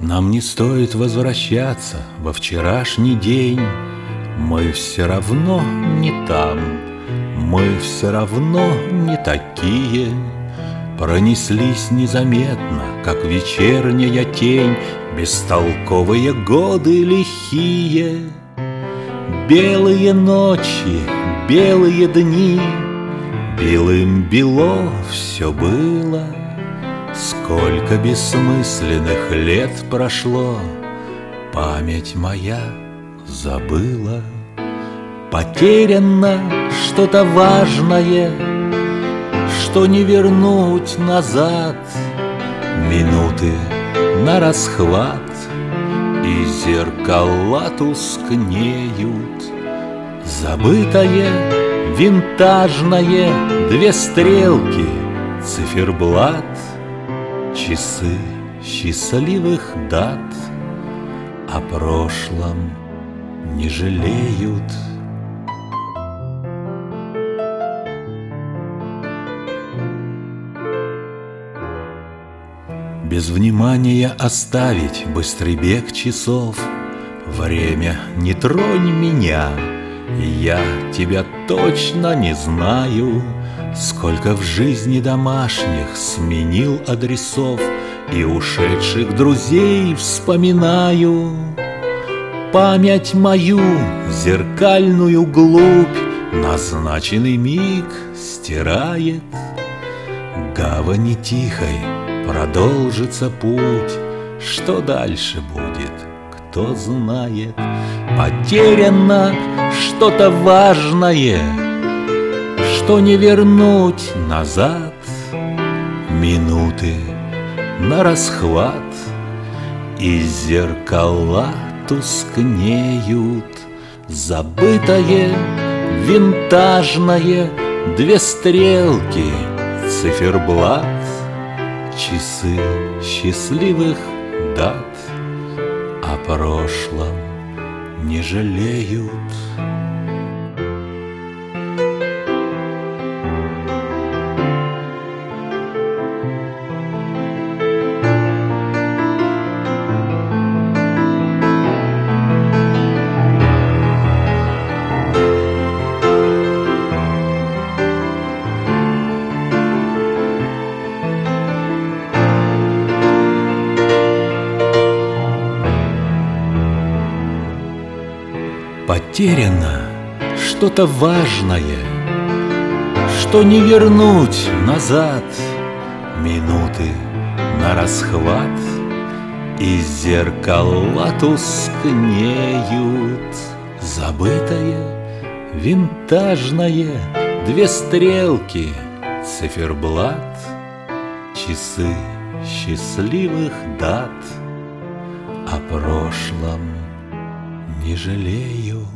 Нам не стоит возвращаться во вчерашний день. Мы все равно не там, мы все равно не такие. Пронеслись незаметно, как вечерняя тень Бестолковые годы лихие. Белые ночи, белые дни Белым бело все было Сколько бессмысленных лет прошло Память моя забыла. Потеряно что-то важное Что не вернуть назад. Минуты на расхват И зеркала тускнеют. Забытое, винтажное Две стрелки, циферблат Часы счастливых дат О прошлом не жалеют. Без внимания оставить быстрый бег часов. Время, не тронь меня, я тебя точно не знаю Сколько в жизни домашних сменил адресов И ушедших друзей вспоминаю. Память мою, зеркальную глубь Назначенный миг стирает. Гавани тихой продолжится путь. Что дальше будет, кто знает? Потеряно что-то важное Что не вернуть назад Минуты на расхват И зеркала тускнеют Забытое, винтажное Две стрелки, циферблат Часы счастливых дат О прошлом не жалеют Потеряно что-то важное, Что не вернуть назад. Минуты на расхват И зеркала тускнеют. Забытое, винтажное Две стрелки, циферблат Часы счастливых дат. О прошлом не жалею.